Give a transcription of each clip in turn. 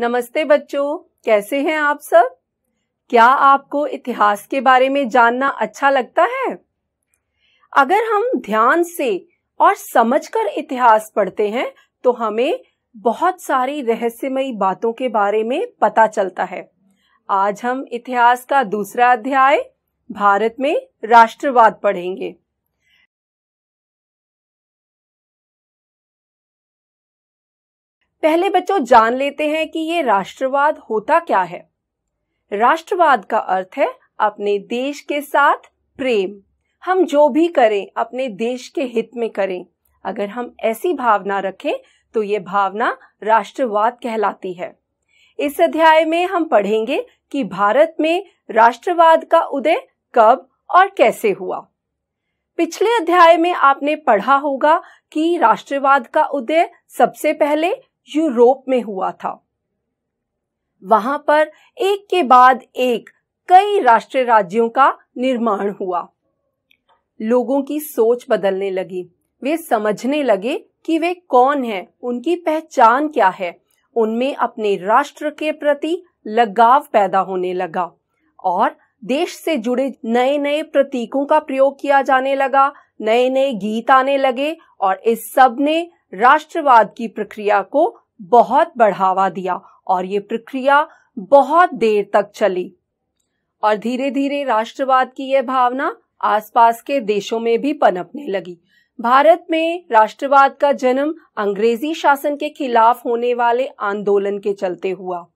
नमस्ते बच्चों, कैसे हैं आप सब? क्या आपको इतिहास के बारे में जानना अच्छा लगता है? अगर हम ध्यान से और समझकर इतिहास पढ़ते हैं तो हमें बहुत सारी रहस्यमयी बातों के बारे में पता चलता है। आज हम इतिहास का दूसरा अध्याय, भारत में राष्ट्रवाद पढ़ेंगे। पहले बच्चों जान लेते हैं कि ये राष्ट्रवाद होता क्या है। राष्ट्रवाद का अर्थ है अपने देश के साथ प्रेम। हम जो भी करें, अपने देश के हित में करें। अगर हम ऐसी भावना रखें तो ये भावना राष्ट्रवाद कहलाती है। इस अध्याय में हम पढ़ेंगे कि भारत में राष्ट्रवाद का उदय कब और कैसे हुआ। पिछले अध्याय में आपने पढ़ा होगा कि राष्ट्रवाद का उदय सबसे पहले यूरोप में हुआ था। वहाँ पर एक के बाद एक कई राष्ट्रीय राज्यों का निर्माण हुआ। लोगों की सोच बदलने लगी। वे समझने लगे कि वे कौन हैं, उनकी पहचान क्या है। उनमें अपने राष्ट्र के प्रति लगाव पैदा होने लगा और देश से जुड़े नए नए प्रतीकों का प्रयोग किया जाने लगा नए नए गीत आने लगे और इस सबने राष्ट्रवाद की प्रक्रिया को बहुत बढ़ावा दिया और ये प्रक्रिया बहुत देर तक चली। और धीरे धीरे राष्ट्रवाद की यह भावना आसपास के देशों में भी पनपने लगी। भारत में राष्ट्रवाद का जन्म अंग्रेज़ी शासन के खिलाफ होने वाले आंदोलन के चलते हुआ।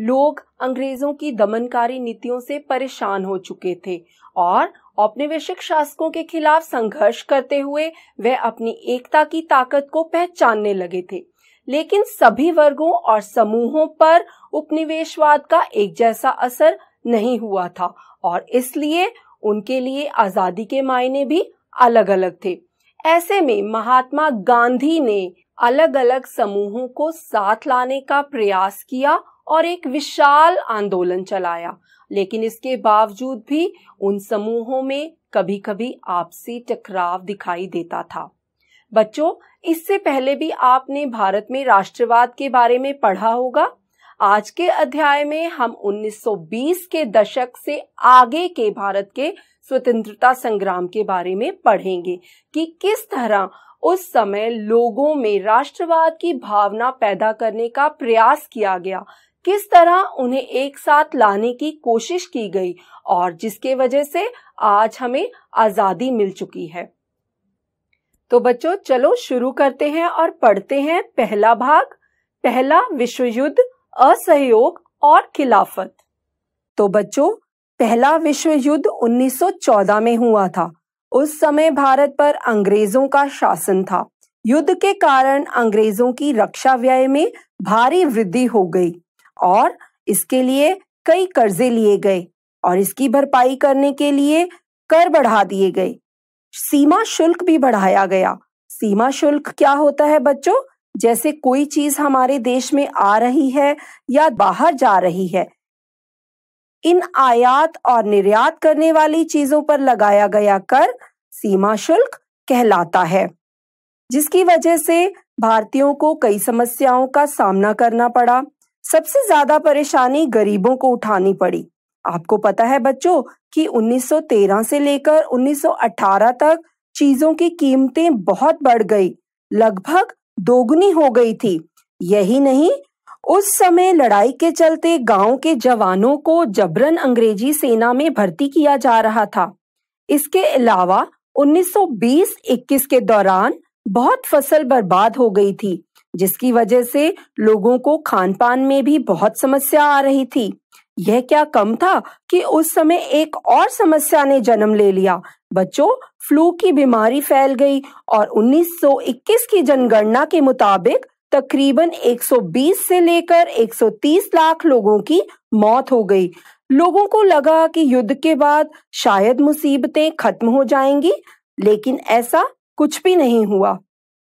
लोग अंग्रेज़ों की दमनकारी नीतियों से परेशान हो चुके थे और औपनिवेशिक शासकों के खिलाफ संघर्ष करते हुए वे अपनी एकता की ताकत को पहचानने लगे थे। लेकिन सभी वर्गों और समूहों पर उपनिवेशवाद का एक जैसा असर नहीं हुआ था और इसलिए उनके लिए आज़ादी के मायने भी अलग अलग थे। ऐसे में महात्मा गांधी ने अलग अलग समूहों को साथ लाने का प्रयास किया और एक विशाल आंदोलन चलाया। लेकिन इसके बावजूद भी उन समूहों में कभी कभी आपसी टकराव दिखाई देता था। बच्चों, इससे पहले भी आपने भारत में राष्ट्रवाद के बारे में पढ़ा होगा। आज के अध्याय में हम 1920 के दशक से आगे के भारत के स्वतंत्रता संग्राम के बारे में पढ़ेंगे कि किस तरह उस समय लोगों में राष्ट्रवाद की भावना पैदा करने का प्रयास किया गया। किस तरह उन्हें एक साथ लाने की कोशिश की गई और जिसके वजह से आज हमें आज़ादी मिल चुकी है। तो बच्चों, चलो शुरू करते हैं और पढ़ते हैं पहला भाग, पहला विश्व युद्ध असहयोग और खिलाफत। तो बच्चों, पहला विश्व युद्ध 1914 में हुआ था। उस समय भारत पर अंग्रेज़ों का शासन था। युद्ध के कारण अंग्रेज़ों की रक्षा व्यय में भारी वृद्धि हो गई। और इसके लिए कई कर्जे लिए गए और इसकी भरपाई करने के लिए कर बढ़ा दिए गए। सीमा शुल्क भी बढ़ाया गया। सीमा शुल्क क्या होता है बच्चों? जैसे कोई चीज़ हमारे देश में आ रही है या बाहर जा रही है, इन आयात और निर्यात करने वाली चीज़ों पर लगाया गया कर सीमा शुल्क कहलाता है, जिसकी वजह से भारतीयों को कई समस्याओं का सामना करना पड़ा। सबसे ज़्यादा परेशानी गरीबों को उठानी पड़ी। आपको पता है बच्चों कि 1913 से लेकर 1918 तक चीज़ों की कीमतें बहुत बढ़ गई, लगभग दोगुनी हो गई थी। यही नहीं, उस समय लड़ाई के चलते गाँव के जवानों को जबरन अंग्रेज़ी सेना में भर्ती किया जा रहा था। इसके अलावा 1920-21 के दौरान बहुत फ़सल बर्बाद हो गई थी। जिसकी वजह से लोगों को खान पान में भी बहुत समस्या आ रही थी। यह क्या कम था कि उस समय एक और समस्या ने जन्म ले लिया? बच्चों, फ्लू की बीमारी फैल गई और 1921 की जनगणना के मुताबिक तकरीबन 120 से लेकर 130 लाख लोगों की मौत हो गई। लोगों को लगा कि युद्ध के बाद शायद मुसीबतें खत्म हो जाएँगी, लेकिन ऐसा कुछ भी नहीं हुआ।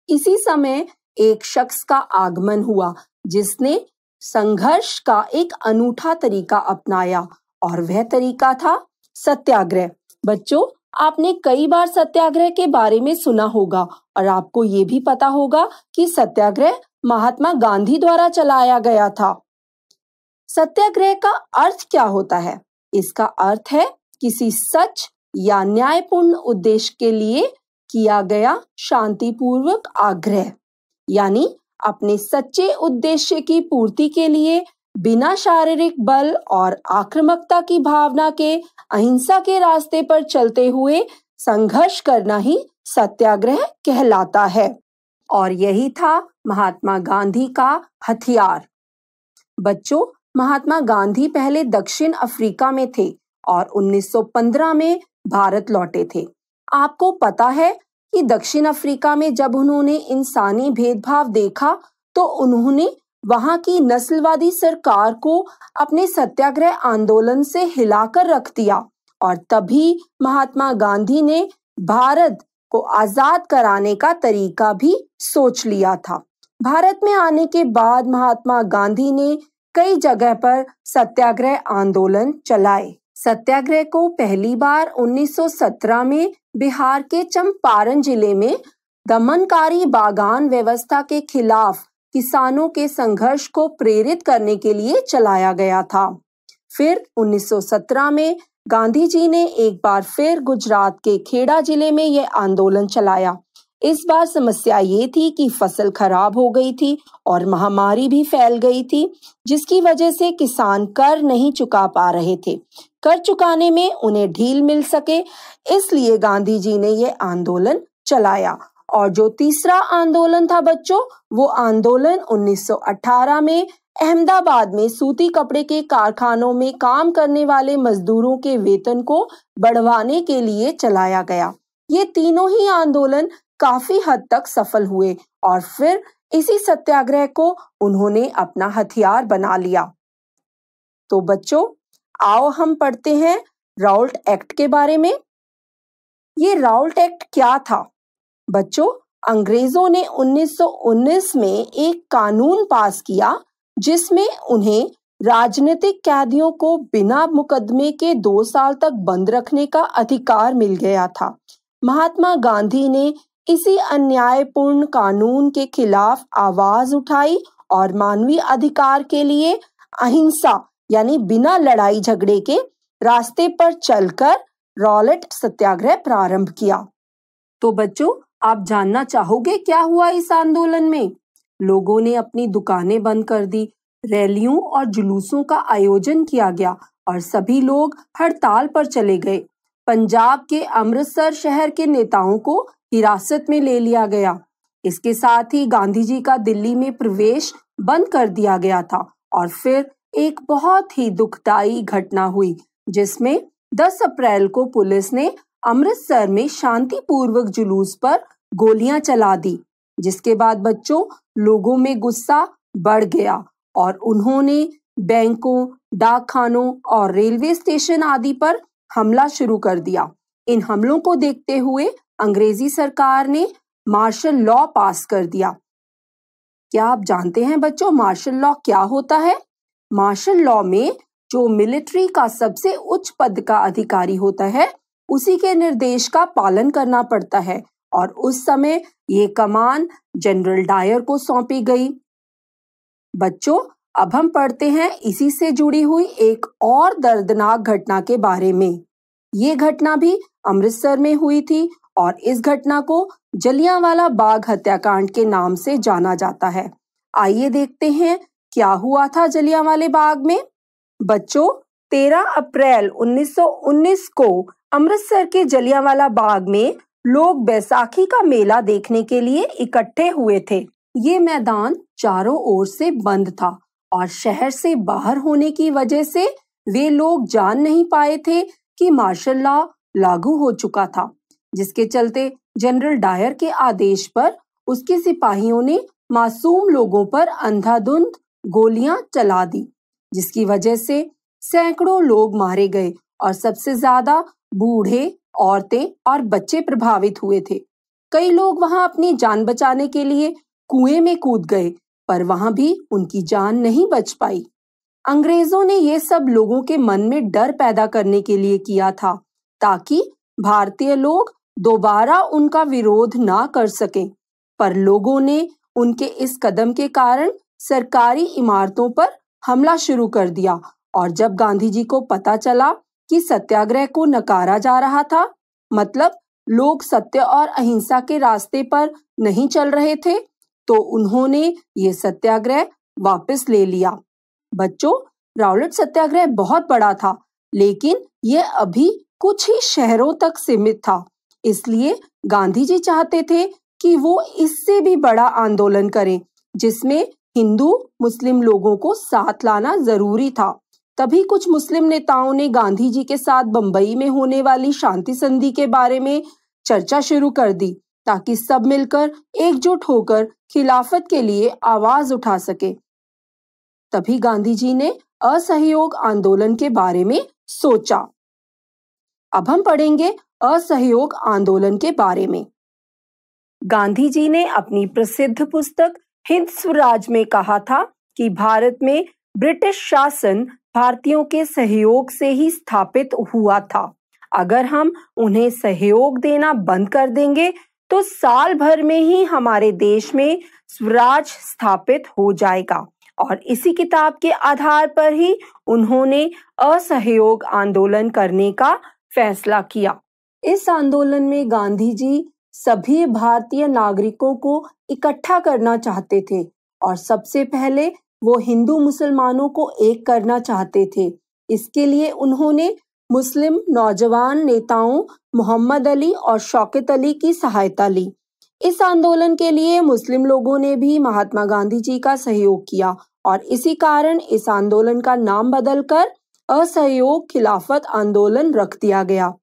इसी समय एक शख्स का आगमन हुआ, जिसने संघर्ष का एक अनूठा तरीका अपनाया और वह तरीका था सत्याग्रह। बच्चों, आपने कई बार सत्याग्रह के बारे में सुना होगा और आपको ये भी पता होगा कि सत्याग्रह महात्मा गांधी द्वारा चलाया गया था। सत्याग्रह का अर्थ क्या होता है? इसका अर्थ है किसी सच या न्यायपूर्ण उद्देश्य के लिए किया गया शांतिपूर्वक आग्रह। यानी अपने सच्चे उद्देश्य की पूर्ति के लिए, बिना शारीरिक बल और आक्रामकता की भावना के, अहिंसा के रास्ते पर चलते हुए संघर्ष करना ही सत्याग्रह कहलाता है। और यही था महात्मा गांधी का हथियार। बच्चों, महात्मा गांधी पहले दक्षिण अफ्रीका में थे और 1915 में भारत लौटे थे। आपको पता है कि दक्षिण अफ्रीका में जब उन्होंने इंसानी भेदभाव देखा तो उन्होंने वहाँ की नस्लवादी सरकार को अपने सत्याग्रह आंदोलन से हिलाकर रख दिया और तभी महात्मा गांधी ने भारत को आज़ाद कराने का तरीका भी सोच लिया था। भारत में आने के बाद महात्मा गांधी ने कई जगह पर सत्याग्रह आंदोलन चलाए। सत्याग्रह को पहली बार 1917 में बिहार के चंपारण ज़िले में दमनकारी बागान व्यवस्था के खिलाफ किसानों के संघर्ष को प्रेरित करने के लिए चलाया गया था। फिर 1917 में गांधी जी ने एक बार फिर गुजरात के खेड़ा ज़िले में यह आंदोलन चलाया। इस बार समस्या ये थी कि फ़सल खराब हो गई थी और महामारी भी फैल गई थी, जिसकी वजह से किसान कर नहीं चुका पा रहे थे। कर चुकाने में उन्हें ढील मिल सके, इसलिए गांधी जी ने यह आंदोलन चलाया। और जो तीसरा आंदोलन था बच्चों, वो आंदोलन 1918 में अहमदाबाद में सूती कपड़े के कारखानों में काम करने वाले मजदूरों के वेतन को बढ़वाने के लिए चलाया गया। ये तीनों ही आंदोलन काफ़ी हद तक सफल हुए और फिर इसी सत्याग्रह को उन्होंने अपना हथियार बना लिया। तो बच्चों आओ हम पढ़ते हैं राउल्ट एक्ट के बारे में। ये राउल्ट एक्ट क्या था? बच्चों, अंग्रेज़ों ने 1919 में एक कानून पास किया जिसमें उन्हें राजनीतिक कैदियों को बिना मुकदमे के दो साल तक बंद रखने का अधिकार मिल गया था। महात्मा गांधी ने इसी अन्यायपूर्ण कानून के खिलाफ आवाज़ उठाई और मानवीय अधिकार के लिए अहिंसा यानी बिना लड़ाई झगड़े के रास्ते पर चलकर रॉलेट सत्याग्रह प्रारंभ किया। तो बच्चों, आप जानना चाहोगे क्या हुआ इस आंदोलन में? लोगों ने अपनी दुकानें बंद कर दी, रैलियों और जुलूसों का आयोजन किया गया और सभी लोग हड़ताल पर चले गए। पंजाब के अमृतसर शहर के नेताओं को हिरासत में ले लिया गया। इसके साथ ही गांधी जी का दिल्ली में प्रवेश बंद कर दिया गया था और फिर एक बहुत ही दुखदाई घटना हुई, जिसमें 10 अप्रैल को पुलिस ने अमृतसर में शांतिपूर्वक जुलूस पर गोलियाँ चला दी, जिसके बाद बच्चों लोगों में गुस्सा बढ़ गया और उन्होंने बैंकों, डाकखानों और रेलवे स्टेशन आदि पर हमला शुरू कर दिया। इन हमलों को देखते हुए अंग्रेज़ी सरकार ने मार्शल लॉ पास कर दिया। क्या आप जानते हैं बच्चों, मार्शल लॉ क्या होता है? मार्शल लॉ में जो मिलिट्री का सबसे उच्च पद का अधिकारी होता है, उसी के निर्देश का पालन करना पड़ता है और उस समय ये कमान जनरल डायर को सौंपी गई। बच्चों, अब हम पढ़ते हैं इसी से जुड़ी हुई एक और दर्दनाक घटना के बारे में। ये घटना भी अमृतसर में हुई थी और इस घटना को जलियांवाला बाग हत्याकांड के नाम से जाना जाता है। आइए देखते हैं क्या हुआ था जलियांवाले बाग में? बच्चों 13 अप्रैल 1919 को अमृतसर के जलियांवाला बाग में लोग बैसाखी का मेला देखने के लिए इकट्ठे हुए थे। ये मैदान चारों ओर से बंद था और शहर से बाहर होने की वजह से वे लोग जान नहीं पाए थे कि मार्शल लॉ लागू हो चुका था, जिसके चलते जनरल डायर के आदेश पर उसके सिपाहियों ने मासूम लोगों पर अंधाधुंध गोलियाँ चला दी, जिसकी वजह से सैकड़ों लोग मारे गए और सबसे ज़्यादा बूढ़े औरतें और बच्चे प्रभावित हुए थे। कई लोग वहाँ अपनी जान बचाने के लिए कुएँ में कूद गए, पर वहाँ भी उनकी जान नहीं बच पाई। अंग्रेज़ों ने ये सब लोगों के मन में डर पैदा करने के लिए किया था, ताकि भारतीय लोग दोबारा उनका विरोध ना कर सकें। पर लोगों ने उनके इस कदम के कारण सरकारी इमारतों पर हमला शुरू कर दिया और जब गांधी जी को पता चला कि सत्याग्रह को नकारा जा रहा था मतलब लोग सत्य और अहिंसा के रास्ते पर नहीं चल रहे थे तो उन्होंने ये सत्याग्रह वापस ले लिया। बच्चों, रावलेट सत्याग्रह बहुत बड़ा था, लेकिन ये अभी कुछ ही शहरों तक सीमित था। इसलिए गांधी जी चाहते थे कि वो इससे भी बड़ा आंदोलन करें, जिसमें हिंदू मुस्लिम लोगों को साथ लाना ज़रूरी था। तभी कुछ मुस्लिम नेताओं ने गांधी जी के साथ बंबई में होने वाली शांति संधि के बारे में चर्चा शुरू कर दी, ताकि सब मिलकर एकजुट होकर खिलाफत के लिए आवाज़ उठा सके। तभी गांधी जी ने असहयोग आंदोलन के बारे में सोचा। अब हम पढ़ेंगे असहयोग आंदोलन के बारे में। गांधी जी ने अपनी प्रसिद्ध पुस्तक हिंद स्वराज में कहा था कि भारत में ब्रिटिश शासन भारतीयों के सहयोग से ही स्थापित हुआ था। अगर हम उन्हें सहयोग देना बंद कर देंगे तो साल भर में ही हमारे देश में स्वराज स्थापित हो जाएगा। और इसी किताब के आधार पर ही उन्होंने असहयोग आंदोलन करने का फैसला किया। इस आंदोलन में गांधी जी सभी भारतीय नागरिकों को इकट्ठा करना चाहते थे और सबसे पहले वो हिंदू मुसलमानों को एक करना चाहते थे। इसके लिए उन्होंने मुस्लिम नौजवान नेताओं मोहम्मद अली और शौकत अली की सहायता ली। इस आंदोलन के लिए मुस्लिम लोगों ने भी महात्मा गांधी जी का सहयोग किया और इसी कारण इस आंदोलन का नाम बदलकर असहयोग खिलाफत आंदोलन रख दिया गया।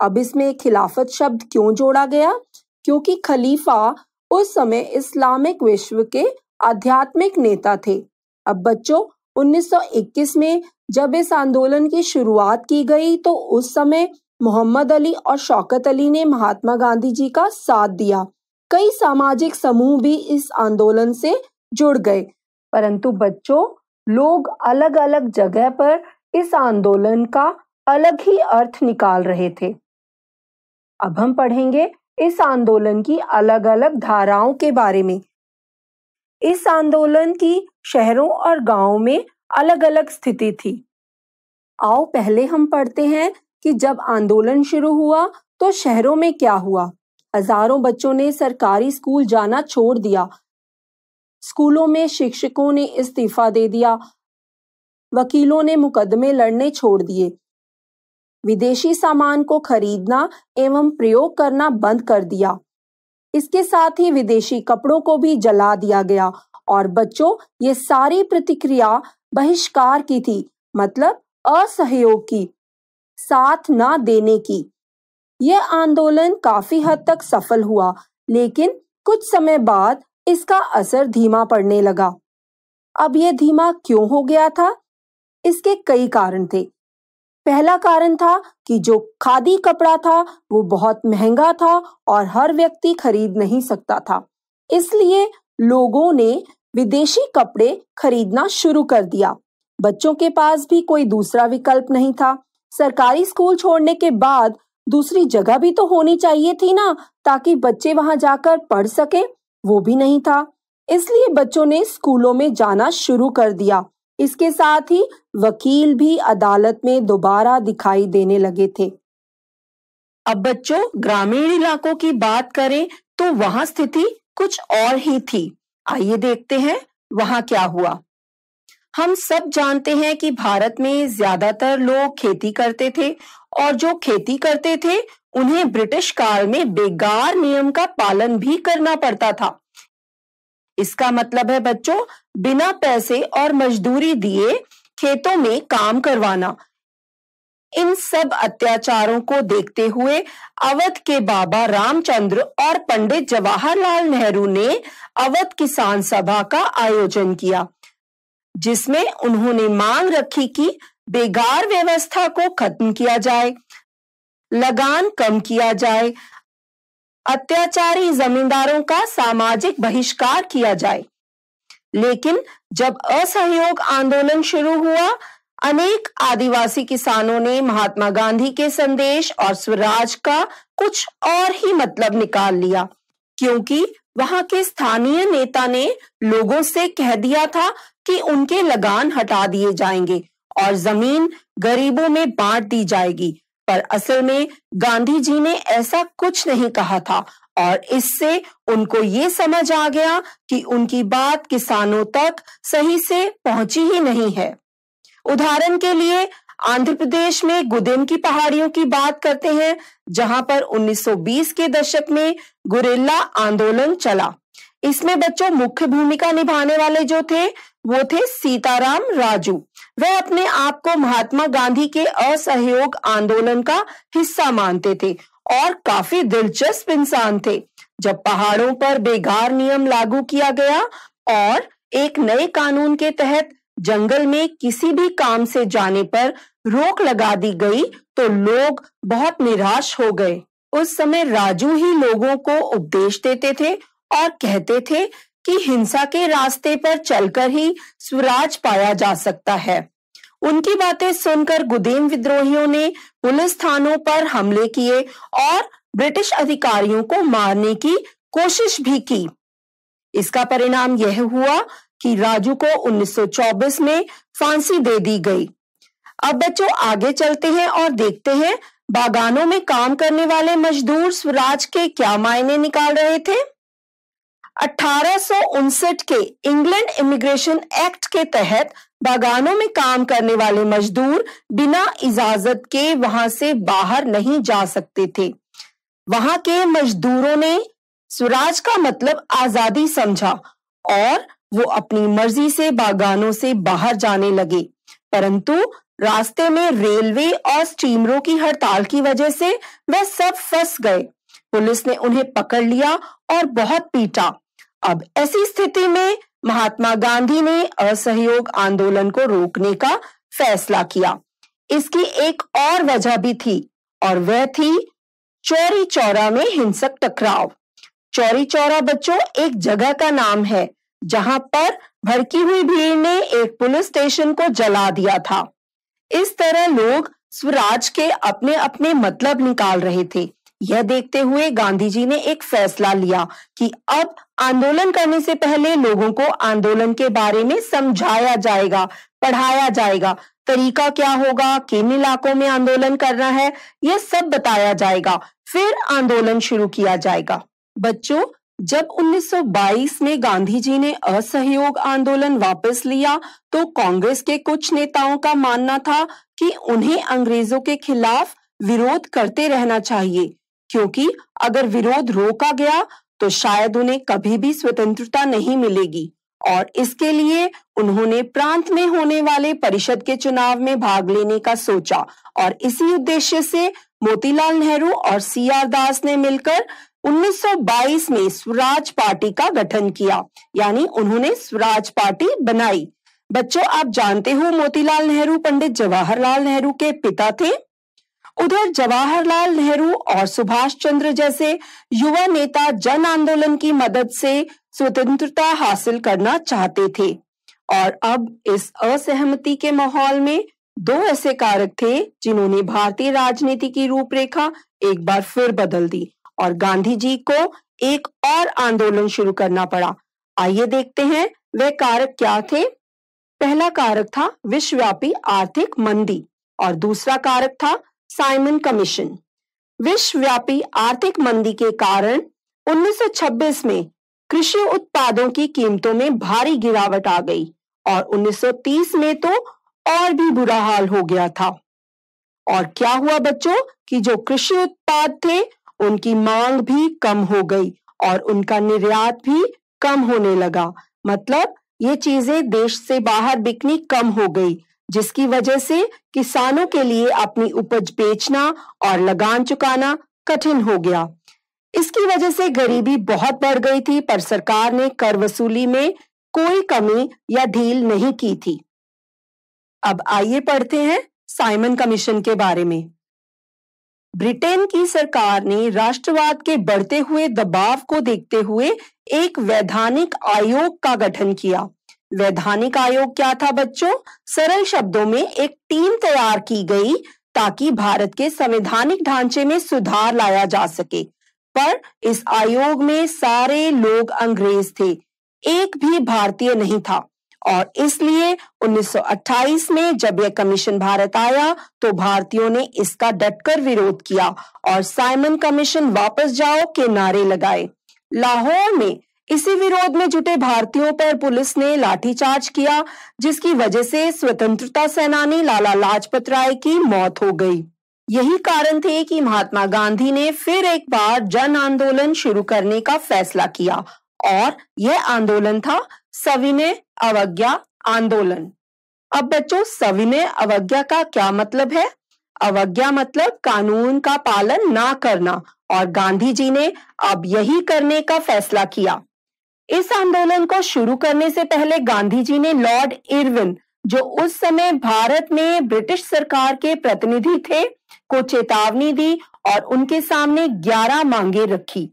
अब इसमें खिलाफत शब्द क्यों जोड़ा गया? क्योंकि खलीफा उस समय इस्लामिक विश्व के आध्यात्मिक नेता थे। अब बच्चों 1921 में जब इस आंदोलन की शुरुआत की गई तो उस समय मोहम्मद अली और शौकत अली ने महात्मा गांधी जी का साथ दिया। कई सामाजिक समूह भी इस आंदोलन से जुड़ गए। परंतु बच्चों, लोग अलग अलग जगह पर इस आंदोलन का अलग ही अर्थ निकाल रहे थे। अब हम पढ़ेंगे इस आंदोलन की अलग अलग धाराओं के बारे में। इस आंदोलन की शहरों और गाँवों में अलग अलग स्थिति थी। आओ पहले हम पढ़ते हैं कि जब आंदोलन शुरू हुआ तो शहरों में क्या हुआ? हज़ारों बच्चों ने सरकारी स्कूल जाना छोड़ दिया। स्कूलों में शिक्षकों ने इस्तीफा दे दिया। वकीलों ने मुकदमे लड़ने छोड़ दिए। विदेशी सामान को खरीदना एवं प्रयोग करना बंद कर दिया। इसके साथ ही विदेशी कपड़ों को भी जला दिया गया और बच्चों, ये सारी प्रतिक्रिया बहिष्कार की थी मतलब असहयोग की, साथ ना देने की। यह आंदोलन काफ़ी हद तक सफल हुआ, लेकिन कुछ समय बाद इसका असर धीमा पड़ने लगा। अब यह धीमा क्यों हो गया था? इसके कई कारण थे। पहला कारण था कि जो खादी कपड़ा था, वो बहुत महँगा था और हर व्यक्ति खरीद नहीं सकता था। इसलिए लोगों ने विदेशी कपड़े खरीदना शुरू कर दिया। बच्चों के पास भी कोई दूसरा विकल्प नहीं था। सरकारी स्कूल छोड़ने के बाद दूसरी जगह भी तो होनी चाहिए थी ना, ताकि बच्चे वहाँ जाकर पढ़ सके, वो भी नहीं था। इसलिए बच्चों ने स्कूलों में जाना शुरू कर दिया। इसके साथ ही वकील भी अदालत में दोबारा दिखाई देने लगे थे। अब बच्चों, ग्रामीण इलाकों की बात करें तो वहाँ स्थिति कुछ और ही थी। आइए देखते हैं वहाँ क्या हुआ। हम सब जानते हैं कि भारत में ज़्यादातर लोग खेती करते थे और जो खेती करते थे, उन्हें ब्रिटिश काल में बेगार नियम का पालन भी करना पड़ता था। इसका मतलब है बच्चों बिना पैसे और मजदूरी दिए खेतों में काम करवाना। इन सब अत्याचारों को देखते हुए अवध के बाबा रामचंद्र और पंडित जवाहरलाल नेहरू ने अवध किसान सभा का आयोजन किया, जिसमें उन्होंने मांग रखी कि बेगार व्यवस्था को खत्म किया जाए, लगान कम किया जाए, अत्याचारी जमींदारों का सामाजिक बहिष्कार किया जाए। लेकिन जब असहयोग आंदोलन शुरू हुआ, अनेक आदिवासी किसानों ने महात्मा गांधी के संदेश और स्वराज का कुछ और ही मतलब निकाल लिया, क्योंकि वहाँ के स्थानीय नेता ने लोगों से कह दिया था कि उनके लगान हटा दिए जाएँगे और ज़मीन गरीबों में बांट दी जाएगी। पर असल में गांधी जी ने ऐसा कुछ नहीं कहा था। और इससे उनको ये समझ आ गया कि उनकी बात किसानों तक सही से पहुँची ही नहीं है। उदाहरण के लिए, आंध्र प्रदेश में गुदेम की पहाड़ियों की बात करते हैं, जहाँ पर 1920 के दशक में गुरेला आंदोलन चला। इसमें बच्चों मुख्य भूमिका निभाने वाले जो थे, वो थे सीताराम राजू। वह अपने आप को महात्मा गांधी के असहयोग आंदोलन का हिस्सा मानते थे। और काफ़ी दिलचस्प इंसान थे। जब पहाड़ों पर बेगार नियम लागू किया गया और एक नए कानून के तहत जंगल में किसी भी काम से जाने पर रोक लगा दी गई तो लोग बहुत निराश हो गए। उस समय राजू ही लोगों को उपदेश देते थे और कहते थे कि हिंसा के रास्ते पर चलकर ही स्वराज पाया जा सकता है। उनकी बातें सुनकर गुदेम विद्रोहियों ने पुलिस थानों पर हमले किए और ब्रिटिश अधिकारियों को मारने की कोशिश भी की। इसका परिणाम यह हुआ कि राजू को 1924 में फांसी दे दी गई। अब बच्चों, आगे चलते हैं और देखते हैं बागानों में काम करने वाले मजदूर स्वराज के क्या मायने निकाल रहे थे। अठारह के इंग्लैंड इमिग्रेशन एक्ट के तहत बागानों में काम करने वाले मजदूर बिना इजाज़त के वहाँ से बाहर नहीं जा सकते थे। वहाँ के मजदूरों ने स्वराज का मतलब आज़ादी समझा और वो अपनी मर्ज़ी से बागानों से बाहर जाने लगे। परंतु रास्ते में रेलवे और स्टीमरों की हड़ताल की वजह से वे सब फंस गए। पुलिस ने उन्हें पकड़ लिया और बहुत पीटा। अब ऐसी स्थिति में महात्मा गांधी ने असहयोग आंदोलन को रोकने का फैसला किया। इसकी एक और वजह भी थी और वह थी चौरी चौरा में हिंसक टकराव। चौरी चौरा बच्चों एक जगह का नाम है, जहाँ पर भड़की हुई भीड़ ने एक पुलिस स्टेशन को जला दिया था। इस तरह लोग स्वराज के अपने अपने मतलब निकाल रहे थे। यह देखते हुए गांधी जी ने एक फैसला लिया कि अब आंदोलन करने से पहले लोगों को आंदोलन के बारे में समझाया जाएगा, पढ़ाया जाएगा। तरीका क्या होगा, किन इलाकों में आंदोलन करना है यह सब बताया जाएगा। फिर आंदोलन शुरू किया जाएगा। बच्चों, जब 1922 में गांधी जी ने असहयोग आंदोलन वापस लिया तो कांग्रेस के कुछ नेताओं का मानना था कि उन्हें अंग्रेज़ों के खिलाफ विरोध करते रहना चाहिए, क्योंकि अगर विरोध रोका गया तो शायद उन्हें कभी भी स्वतंत्रता नहीं मिलेगी। और इसके लिए उन्होंने प्रांत में होने वाले परिषद के चुनाव में भाग लेने का सोचा। और इसी उद्देश्य से मोतीलाल नेहरू और सी आर दास ने मिलकर 1922 में स्वराज पार्टी का गठन किया। यानी उन्होंने स्वराज पार्टी बनाई। बच्चों, आप जानते हो मोतीलाल नेहरू, पंडित जवाहरलाल नेहरू के पिता थे। उधर जवाहरलाल नेहरू और सुभाष चंद्र जैसे युवा नेता जन आंदोलन की मदद से स्वतंत्रता हासिल करना चाहते थे। और अब इस असहमति के माहौल में दो ऐसे कारक थे जिन्होंने भारतीय राजनीति की रूपरेखा एक बार फिर बदल दी और गांधी जी को एक और आंदोलन शुरू करना पड़ा। आइए देखते हैं वे कारक क्या थे। पहला कारक था विश्वव्यापी आर्थिक मंदी और दूसरा कारक था साइमन कमीशन विश्वव्यापी आर्थिक मंदी के कारण 1926 में कृषि उत्पादों की कीमतों में भारी गिरावट आ गई और 1930 में तो और भी बुरा हाल हो गया था। और क्या हुआ बच्चों कि जो कृषि उत्पाद थे, उनकी मांग भी कम हो गई और उनका निर्यात भी कम होने लगा। मतलब ये चीज़ें देश से बाहर बिकनी कम हो गई जिसकी वजह से किसानों के लिए अपनी उपज बेचना और लगान चुकाना कठिन हो गया। इसकी वजह से गरीबी बहुत बढ़ गई थी, पर सरकार ने कर वसूली में कोई कमी या ढील नहीं की थी। अब आइए पढ़ते हैं साइमन कमीशन के बारे में। ब्रिटेन की सरकार ने राष्ट्रवाद के बढ़ते हुए दबाव को देखते हुए एक वैधानिक आयोग का गठन किया। वैधानिक आयोग क्या था बच्चों? सरल शब्दों में एक टीम तैयार की गई ताकि भारत के संवैधानिक ढांचे में सुधार लाया जा सके। पर इस आयोग में सारे लोग अंग्रेज़ थे, एक भी भारतीय नहीं था। और इसलिए 1928 में जब यह कमीशन भारत आया तो भारतीयों ने इसका डटकर विरोध किया और साइमन कमीशन वापस जाओ के नारे लगाए। लाहौर में इसी विरोध में जुटे भारतीयों पर पुलिस ने लाठीचार्ज किया, जिसकी वजह से स्वतंत्रता सेनानी लाला लाजपत राय की मौत हो गई। यही कारण थे कि महात्मा गांधी ने फिर एक बार जन आंदोलन शुरू करने का फैसला किया, और यह आंदोलन था सविनय अवज्ञा आंदोलन। अब बच्चों, सविनय अवज्ञा का क्या मतलब है? अवज्ञा मतलब कानून का पालन ना करना, और गांधी जी ने अब यही करने का फैसला किया। इस आंदोलन को शुरू करने से पहले गांधी जी ने लॉर्ड इरविन, जो उस समय भारत में ब्रिटिश सरकार के प्रतिनिधि थे, को चेतावनी दी और उनके सामने 11 मांगे रखी।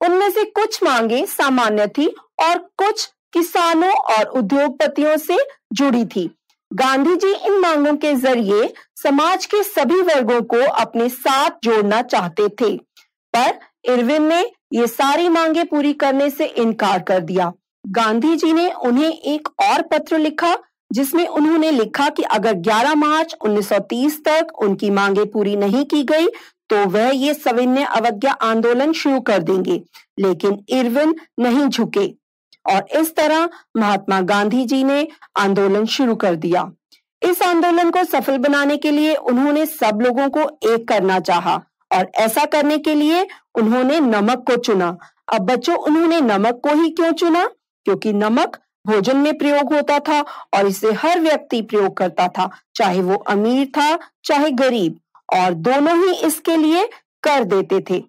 उनमें से कुछ मांगे सामान्य थी और कुछ किसानों और उद्योगपतियों से जुड़ी थी। गांधी जी इन मांगों के ज़रिए समाज के सभी वर्गों को अपने साथ जोड़ना चाहते थे। पर इरविन ने ये सारी मांगे पूरी करने से इनकार कर दिया। गांधी जी ने उन्हें एक और पत्र लिखा, जिसमें उन्होंने लिखा कि अगर 11 मार्च 1930 तक उनकी मांगे पूरी नहीं की गई तो वह ये सविन्य अवज्ञा आंदोलन शुरू कर देंगे। लेकिन इरविन नहीं झुके। और इस तरह महात्मा गांधी जी ने आंदोलन शुरू कर दिया। इस आंदोलन को सफल बनाने के लिए उन्होंने सब लोगों को एक करना चाहा और ऐसा करने के लिए उन्होंने नमक को चुना। अब बच्चों, उन्होंने नमक को ही क्यों चुना? क्योंकि नमक भोजन में प्रयोग होता था और इसे हर व्यक्ति प्रयोग करता था, चाहे वो अमीर था, चाहे गरीब, और दोनों ही इसके लिए कर देते थे।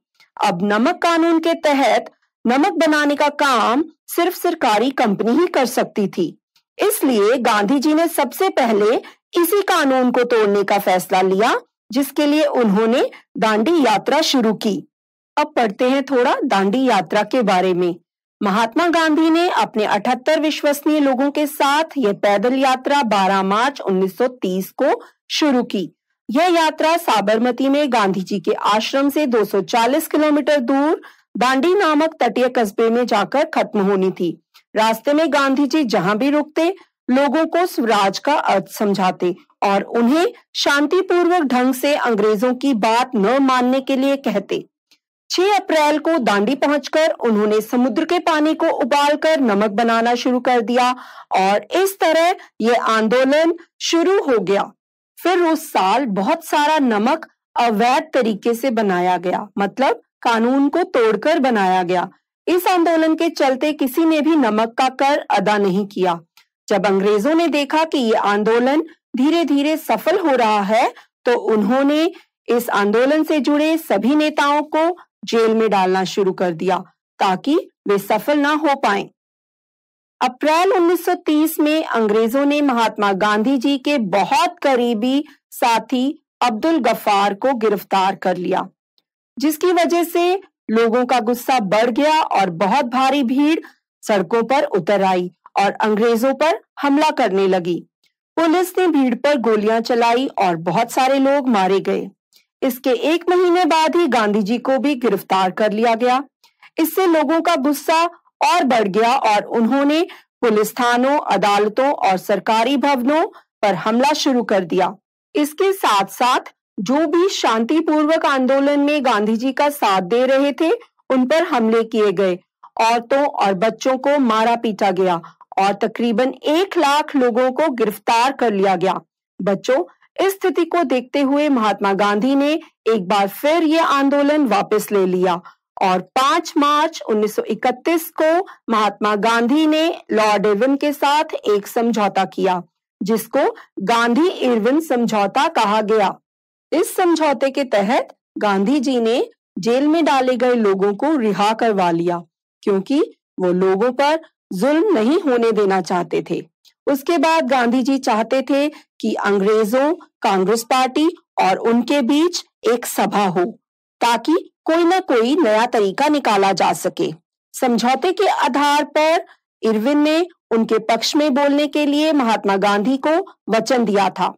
अब नमक कानून के तहत नमक बनाने का काम सिर्फ़ सरकारी कंपनी ही कर सकती थी। इसलिए गांधी जी ने सबसे पहले इसी कानून को तोड़ने का फैसला लिया, जिसके लिए उन्होंने दांडी यात्रा शुरू की। अब पढ़ते हैं थोड़ा दांडी यात्रा के बारे में। महात्मा गांधी ने अपने 78 विश्वसनीय लोगों के साथ यह पैदल यात्रा 12 मार्च 1930 को शुरू की। यह यात्रा साबरमती में गांधी जी के आश्रम से 240 किलोमीटर दूर दांडी नामक तटीय कस्बे में जाकर खत्म होनी थी। रास्ते में गांधी जी जहाँ भी रुकते, लोगों को स्वराज का अर्थ समझाते और उन्हें शांतिपूर्वक ढंग से अंग्रेज़ों की बात न मानने के लिए कहते। 6 अप्रैल को दांडी पहुंचकर उन्होंने समुद्र के पानी को उबालकर नमक बनाना शुरू कर दिया और इस तरह ये आंदोलन शुरू हो गया। फिर उस साल बहुत सारा नमक अवैध तरीके से बनाया गया मतलब कानून को तोड़कर बनाया गया। इस आंदोलन के चलते किसी ने भी नमक का कर अदा नहीं किया। जब अंग्रेज़ों ने देखा कि ये आंदोलन धीरे धीरे सफल हो रहा है तो उन्होंने इस आंदोलन से जुड़े सभी नेताओं को जेल में डालना शुरू कर दिया ताकि वे सफल ना हो पाए। अप्रैल 1930 में अंग्रेज़ों ने महात्मा गांधी जी के बहुत करीबी साथी अब्दुल गफ्फार को गिरफ़्तार कर लिया, जिसकी वजह से लोगों का गुस्सा बढ़ गया और बहुत भारी भीड़ सड़कों पर उतर आई और अंग्रेज़ों पर हमला करने लगी। पुलिस ने भीड़ पर गोलियाँ चलाई और बहुत सारे लोग मारे गए। इसके एक महीने बाद ही गांधी जी को भी गिरफ़्तार कर लिया गया। इससे लोगों का गुस्सा और बढ़ गया और उन्होंने पुलिस थानों, अदालतों और सरकारी भवनों पर हमला शुरू कर दिया। इसके साथ साथ जो भी शांतिपूर्वक आंदोलन में गांधी जी का साथ दे रहे थे, उन पर हमले किए गए। औरतों और बच्चों को मारा पीटा गया और तकरीबन एक लाख लोगों को गिरफ़्तार कर लिया गया। बच्चों इस स्थिति को देखते हुए महात्मा गांधी ने एक बार फिर ये आंदोलन वापस ले लिया और 5 मार्च 1931 को महात्मा गांधी ने लॉर्ड इरविन के साथ एक समझौता किया, जिसको गांधी इरविन समझौता कहा गया। इस समझौते के तहत गांधी जी ने जेल में डाले गए लोगों को रिहा करवा लिया, क्योंकि वो लोगों पर जुल्म नहीं होने देना चाहते थे। उसके बाद गांधी जी चाहते थे कि अंग्रेज़ों, कांग्रेस पार्टी और उनके बीच एक सभा हो, ताकि कोई ना कोई नया तरीका निकाला जा सके। समझौते के आधार पर इरविन ने उनके पक्ष में बोलने के लिए महात्मा गांधी को वचन दिया था।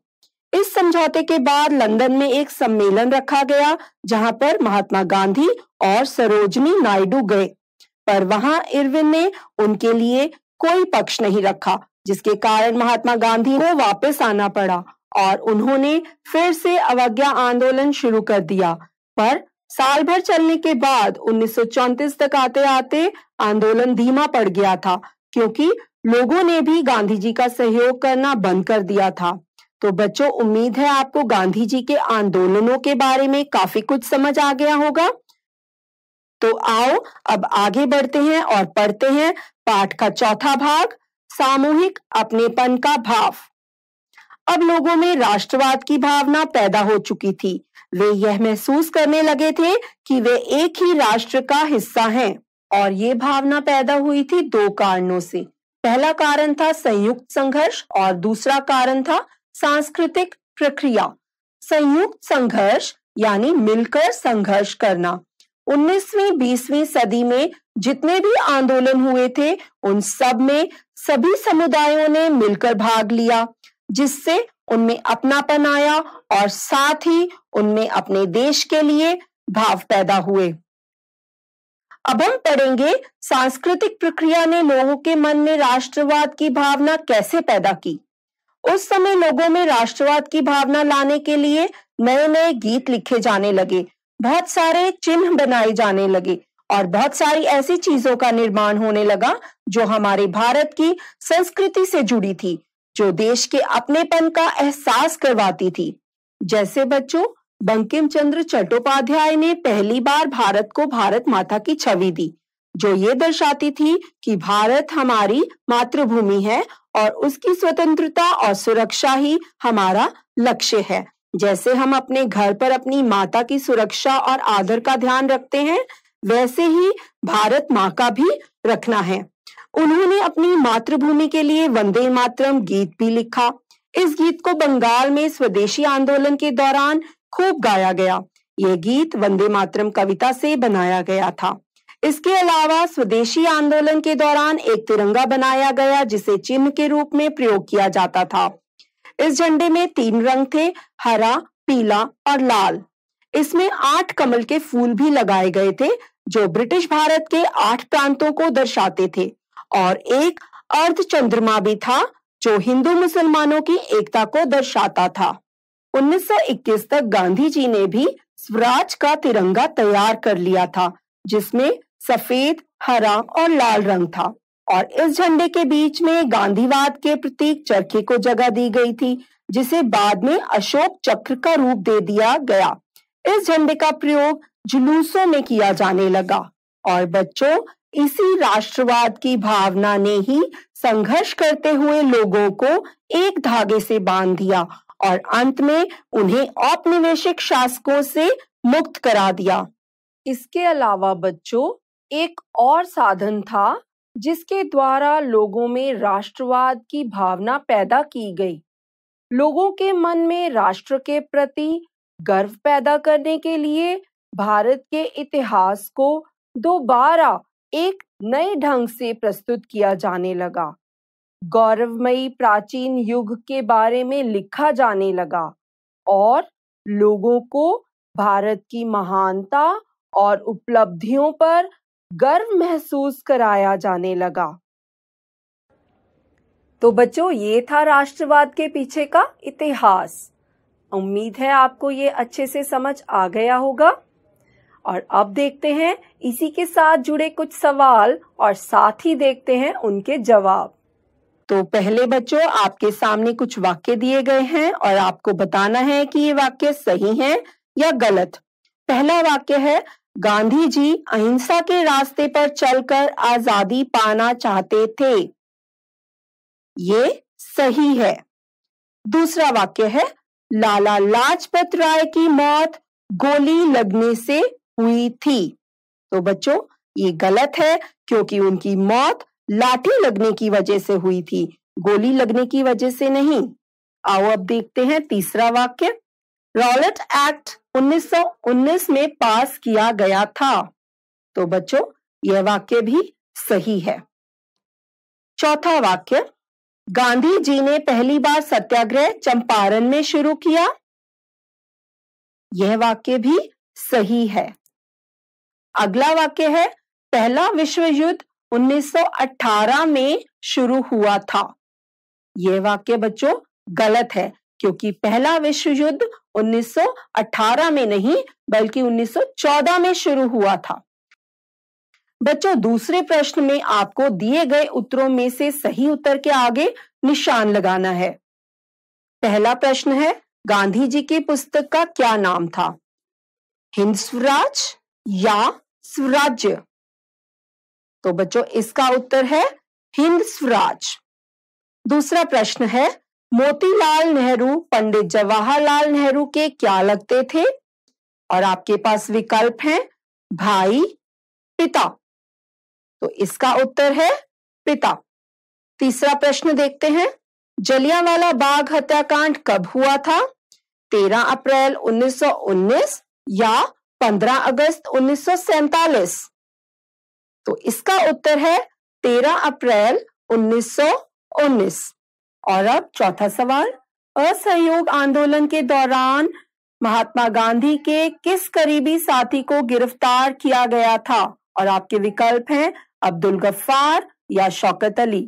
इस समझौते के बाद लंदन में एक सम्मेलन रखा गया, जहाँ पर महात्मा गांधी और सरोजनी नायडू गए, पर वहाँ इरविन ने उनके लिए कोई पक्ष नहीं रखा। जिसके कारण महात्मा गांधी को वापस आना पड़ा और उन्होंने फिर से अवज्ञा आंदोलन शुरू कर दिया। पर साल भर चलने के बाद उन्नीस तक आते आते आंदोलन धीमा पड़ गया था, क्योंकि लोगों ने भी गांधी जी का सहयोग करना बंद कर दिया था। तो बच्चों, उम्मीद है आपको गांधी जी के आंदोलनों के बारे में काफ़ी कुछ समझ आ गया होगा। तो आओ, अब आगे बढ़ते हैं और पढ़ते हैं पाठ का चौथा भाग। सामूहिक अपनेपन का भाव। अब लोगों में राष्ट्रवाद की भावना पैदा हो चुकी थी। वे यह महसूस करने लगे थे कि वे एक ही राष्ट्र का हिस्सा हैं और ये भावना पैदा हुई थी दो कारणों से। पहला कारण था संयुक्त संघर्ष और दूसरा कारण था सांस्कृतिक प्रक्रिया। संयुक्त संघर्ष यानी मिलकर संघर्ष करना। 19वीं 20वीं सदी में जितने भी आंदोलन हुए थे, उन सब में सभी समुदायों ने मिलकर भाग लिया, जिससे उनमें अपनापन आया और साथ ही उनमें अपने देश के लिए भाव पैदा हुए। अब हम पढ़ेंगे, सांस्कृतिक प्रक्रिया ने लोगों के मन में राष्ट्रवाद की भावना कैसे पैदा की? उस समय लोगों में राष्ट्रवाद की भावना लाने के लिए नए नए गीत लिखे जाने लगे, बहुत सारे चिन्ह बनाए जाने लगे और बहुत सारी ऐसी चीज़ों का निर्माण होने लगा, जो हमारे भारत की संस्कृति से जुड़ी थी, जो देश के अपनेपन का एहसास करवाती थी। जैसे बच्चों बंकिम चंद्र चट्टोपाध्याय ने पहली बार भारत को भारत माता की छवि दी, जो ये दर्शाती थी कि भारत हमारी मातृभूमि है और उसकी स्वतंत्रता और सुरक्षा ही हमारा लक्ष्य है। जैसे हम अपने घर पर अपनी माता की सुरक्षा और आदर का ध्यान रखते हैं वैसे ही भारत माँ का भी रखना है। उन्होंने अपनी मातृभूमि के लिए वंदे मातरम गीत भी लिखा। इस गीत को बंगाल में स्वदेशी आंदोलन के दौरान खूब गाया गया। यह गीत वंदे मातरम कविता से बनाया गया था। इसके अलावा स्वदेशी आंदोलन के दौरान एक तिरंगा बनाया गया जिसे चिन्ह के रूप में प्रयोग किया जाता था। इस झंडे में तीन रंग थे, हरा, पीला और लाल। इसमें आठ कमल के फूल भी लगाए गए थे जो ब्रिटिश भारत के आठ प्रांतों को दर्शाते थे, और एक अर्ध चंद्रमा भी था जो हिंदू मुसलमानों की एकता को दर्शाता था। 1921 तक गांधी जी ने भी स्वराज का तिरंगा तैयार कर लिया था, जिसमें सफ़ेद, हरा और लाल रंग था, और इस झंडे के बीच में गांधीवाद के प्रतीक चरखे को जगह दी गई थी, जिसे बाद में अशोक चक्र का रूप दे दिया गया। इस झंडे का प्रयोग जुलूसों में किया जाने लगा और बच्चों, इसी राष्ट्रवाद की भावना ने ही संघर्ष करते हुए लोगों को एक धागे से बाँध दिया और अंत में उन्हें औपनिवेशिक शासकों से मुक्त करा दिया। इसके अलावा बच्चों, एक और साधन था जिसके द्वारा लोगों में राष्ट्रवाद की भावना पैदा की गई। लोगों के मन में राष्ट्र के प्रति गर्व पैदा करने के लिए भारत के इतिहास को दोबारा एक नए ढंग से प्रस्तुत किया जाने लगा। गौरवमयी प्राचीन युग के बारे में लिखा जाने लगा और लोगों को भारत की महानता और उपलब्धियों पर गर्व महसूस कराया जाने लगा। तो बच्चों, ये था राष्ट्रवाद के पीछे का इतिहास। उम्मीद है आपको ये अच्छे से समझ आ गया होगा। और अब देखते हैं इसी के साथ जुड़े कुछ सवाल और साथ ही देखते हैं उनके जवाब। तो पहले बच्चों, आपके सामने कुछ वाक्य दिए गए हैं और आपको बताना है कि ये वाक्य सही है या गलत। पहला वाक्य है गांधी जी अहिंसा के रास्ते पर चलकर आज़ादी पाना चाहते थे। ये सही है। दूसरा वाक्य है, लाला लाजपत राय की मौत गोली लगने से हुई थी। तो बच्चों, ये गलत है क्योंकि उनकी मौत लाठी लगने की वजह से हुई थी, गोली लगने की वजह से नहीं। आओ अब देखते हैं तीसरा वाक्य। रॉलेट एक्ट 1919 में पास किया गया था। तो बच्चों, यह वाक्य भी सही है। चौथा वाक्य। गांधी जी ने पहली बार सत्याग्रह चंपारण में शुरू किया। यह वाक्य भी सही है। अगला वाक्य है, पहला विश्व युद्ध 1918 में शुरू हुआ था। यह वाक्य बच्चों गलत है, क्योंकि पहला विश्व युद्ध 1918 में नहीं, बल्कि 1914 में शुरू हुआ था। बच्चों, दूसरे प्रश्न में आपको दिए गए उत्तरों में से सही उत्तर के आगे निशान लगाना है। पहला प्रश्न है, गांधी जी की पुस्तक का क्या नाम था? हिंद स्वराज या स्वराज्य। तो बच्चों, इसका उत्तर है हिंद स्वराज। दूसरा प्रश्न है, मोतीलाल नेहरू पंडित जवाहरलाल नेहरू के क्या लगते थे? और आपके पास विकल्प हैं, भाई, पिता। तो इसका उत्तर है पिता। तीसरा प्रश्न देखते हैं, जलियांवाला बाग हत्याकांड कब हुआ था? 13 अप्रैल 1919 या 15 अगस्त उन्नीस तो इसका उत्तर है 13 अप्रैल 1919 और अब चौथा सवाल, असहयोग आंदोलन के दौरान महात्मा गांधी के किस करीबी साथी को गिरफ़्तार किया गया था? और आपके विकल्प हैं अब्दुल गफ्फार या शौकत अली।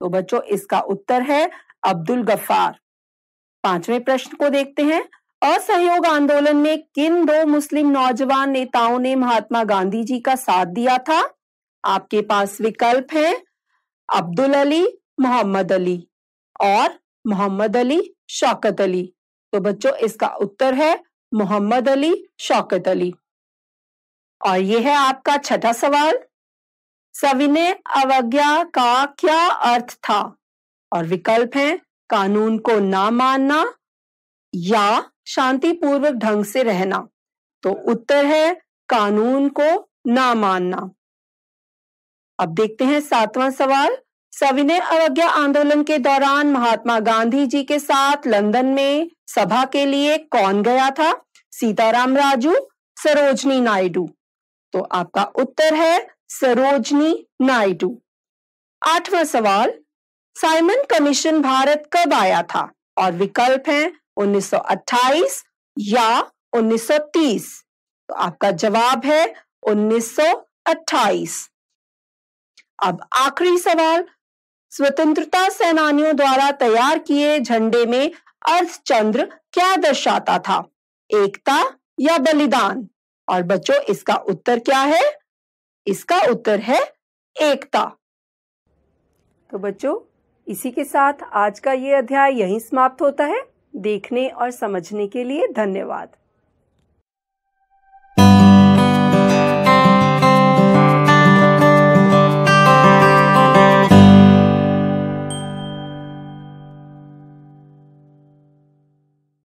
तो बच्चों, इसका उत्तर है अब्दुल गफ्फार। पाँचवें प्रश्न को देखते हैं। असहयोग आंदोलन में किन दो मुस्लिम नौजवान नेताओं ने महात्मा गांधी जी का साथ दिया था? आपके पास विकल्प है अब्दुल अली, मोहम्मद अली और मोहम्मद अली, शौकत अली। तो बच्चों, इसका उत्तर है मोहम्मद अली, शौकत अली। और यह है आपका छठा सवाल। सविनय अवज्ञा का क्या अर्थ था? और विकल्प है कानून को ना मानना या शांतिपूर्वक ढंग से रहना। तो उत्तर है कानून को ना मानना। अब देखते हैं सातवां सवाल। सविनय अवज्ञा आंदोलन के दौरान महात्मा गांधी जी के साथ लंदन में सभा के लिए कौन गया था? सीताराम राजू, सरोजनी नायडू। तो आपका उत्तर है सरोजनी नायडू। आठवां सवाल। साइमन कमीशन भारत कब आया था? और विकल्प है 1928 या 1930 तो आपका जवाब है 1928 अब आखिरी सवाल। स्वतंत्रता सेनानियों द्वारा तैयार किए झंडे में अर्धचंद्र क्या दर्शाता था? एकता या बलिदान? और बच्चों, इसका उत्तर क्या है? इसका उत्तर है एकता। तो बच्चों, इसी के साथ आज का ये अध्याय यहीं समाप्त होता है। देखने और समझने के लिए धन्यवाद।